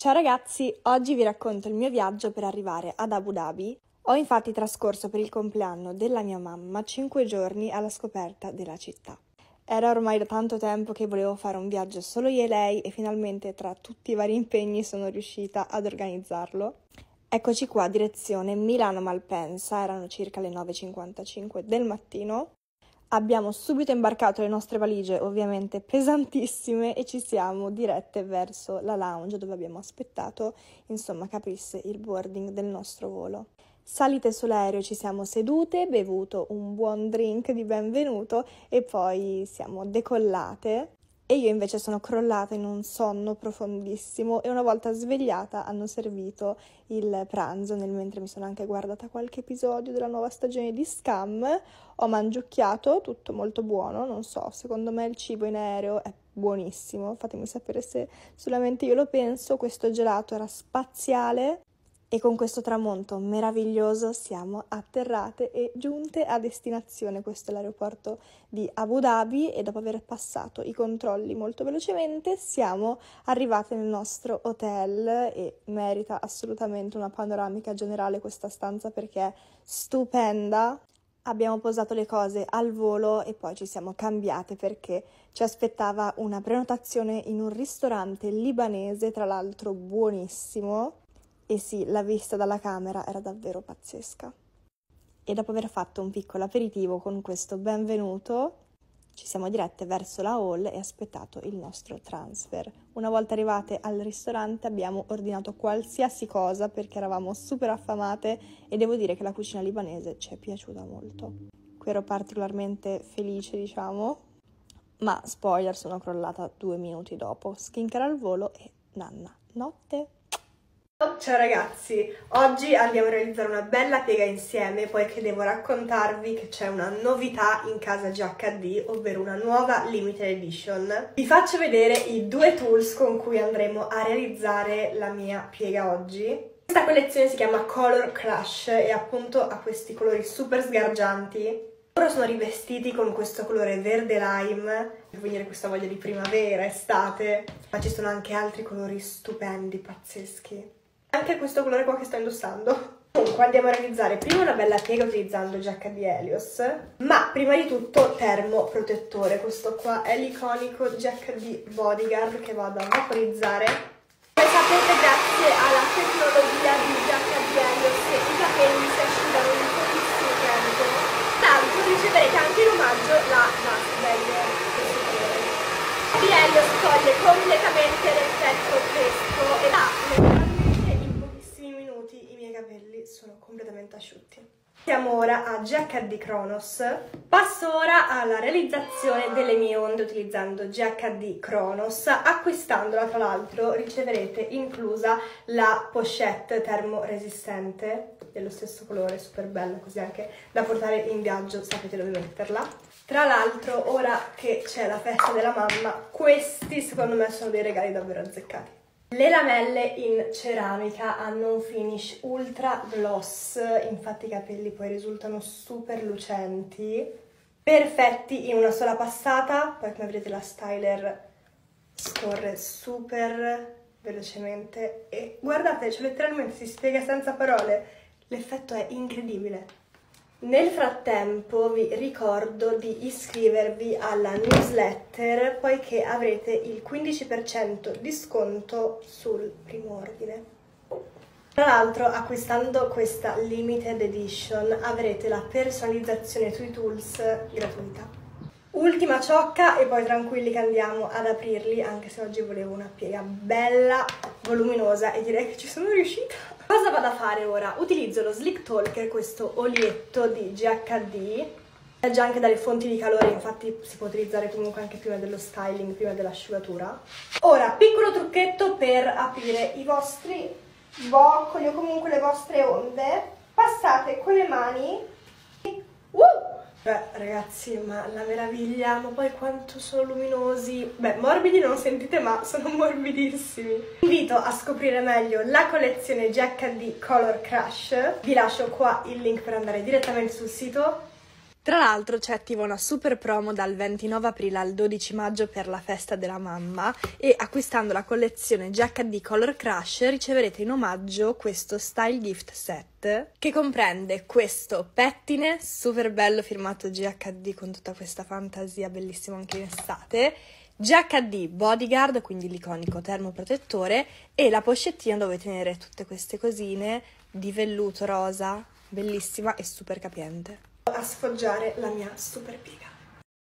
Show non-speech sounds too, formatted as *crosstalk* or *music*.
Ciao ragazzi, oggi vi racconto il mio viaggio per arrivare ad Abu Dhabi. Ho infatti trascorso per il compleanno della mia mamma 5 giorni alla scoperta della città. Era ormai da tanto tempo che volevo fare un viaggio solo io e lei e finalmente tra tutti i vari impegni sono riuscita ad organizzarlo. Eccoci qua, direzione Milano-Malpensa, erano circa le 9.55 del mattino Abbiamo subito imbarcato le nostre valigie, ovviamente pesantissime, e ci siamo dirette verso la lounge dove abbiamo aspettato, insomma, capisse il boarding del nostro volo. Salite sull'aereo, ci siamo sedute, bevuto un buon drink di benvenuto e poi siamo decollate e io invece sono crollata in un sonno profondissimo e una volta svegliata hanno servito il pranzo nel mentre mi sono anche guardata qualche episodio della nuova stagione di Scam, ho mangiucchiato, tutto molto buono, non so, secondo me il cibo in aereo è buonissimo, fatemi sapere se solamente io lo penso, questo gelato era spaziale, e con questo tramonto meraviglioso siamo atterrate e giunte a destinazione. Questo è l'aeroporto di Abu Dhabi e dopo aver passato i controlli molto velocemente siamo arrivate nel nostro hotel e merita assolutamente una panoramica generale questa stanza perché è stupenda. Abbiamo posato le cose al volo e poi ci siamo cambiate perché ci aspettava una prenotazione in un ristorante libanese, tra l'altro buonissimo e sì, la vista dalla camera era davvero pazzesca. E dopo aver fatto un piccolo aperitivo con questo benvenuto, ci siamo dirette verso la hall e aspettato il nostro transfer. Una volta arrivate al ristorante abbiamo ordinato qualsiasi cosa perché eravamo super affamate e devo dire che la cucina libanese ci è piaciuta molto. Qui ero particolarmente felice, diciamo, ma spoiler, sono crollata due minuti dopo. Skincare al volo e nanna. Notte! Ciao ragazzi, oggi andiamo a realizzare una bella piega insieme poiché devo raccontarvi che c'è una novità in casa GHD, ovvero una nuova limited edition. Vi faccio vedere i due tools con cui andremo a realizzare la mia piega oggi. Questa collezione si chiama Color Crush e appunto ha questi colori super sgargianti. Loro sono rivestiti con questo colore verde lime, per venire questa voglia di primavera, estate, ma ci sono anche altri colori stupendi, pazzeschi. Anche questo colore qua che sto indossando. Comunque andiamo a realizzare prima una bella piega utilizzando giacca di Helios, ma prima di tutto termoprotettore. Questo qua è l'iconico giacca di Bodyguard che vado a vaporizzare. Come sapete grazie alla tecnologia di giacca di Helios i capelli si asciugano in pochissimo tempo. Tanto riceverete anche in omaggio la Dust Bag questo colore. Di Helios toglie completamente l'effetto fresco e dà sono completamente asciutti. Siamo ora a GHD Kronos. Passo ora alla realizzazione delle mie onde utilizzando GHD Kronos. Acquistandola, tra l'altro, riceverete inclusa la pochette termoresistente dello stesso colore, super bella, così anche da portare in viaggio sapete dove metterla. Tra l'altro, ora che c'è la festa della mamma, questi secondo me sono dei regali davvero azzeccati. Le lamelle in ceramica hanno un finish ultra gloss, infatti i capelli poi risultano super lucenti, perfetti in una sola passata, poi come vedete la styler scorre super velocemente e guardate, cioè letteralmente si spiega senza parole, l'effetto è incredibile. Nel frattempo vi ricordo di iscrivervi alla newsletter poiché avrete il 15% di sconto sul primo ordine. Tra l'altro acquistando questa limited edition avrete la personalizzazione sui tools gratuita. Ultima ciocca e poi tranquilli che andiamo ad aprirli anche se oggi volevo una piega bella, voluminosa e direi che ci sono riuscita. Cosa vado a fare ora? Utilizzo lo Slick Talker, questo olietto di GHD, è già anche dalle fonti di calore, infatti si può utilizzare comunque anche prima dello styling, prima dell'asciugatura. Ora, piccolo trucchetto per aprire i vostri boccoli o comunque le vostre onde. Passate con le mani uh! Beh, ragazzi, ma la meraviglia, ma poi quanto sono luminosi. Beh, morbidi non sentite, ma sono *laughs* morbidissimi. Vi invito a scoprire meglio la collezione GHD Color Crush. Vi lascio qua il link per andare direttamente sul sito Tra l'altro c'è attiva una super promo dal 29 aprile al 12 maggio per la festa della mamma e acquistando la collezione GHD Color Crush riceverete in omaggio questo Style Gift Set che comprende questo pettine super bello firmato GHD con tutta questa fantasia bellissima anche in estate GHD Bodyguard, quindi l'iconico termoprotettore, e la pochettina dove tenere tutte queste cosine di velluto rosa, bellissima e super capiente a sfoggiare la mia super piega.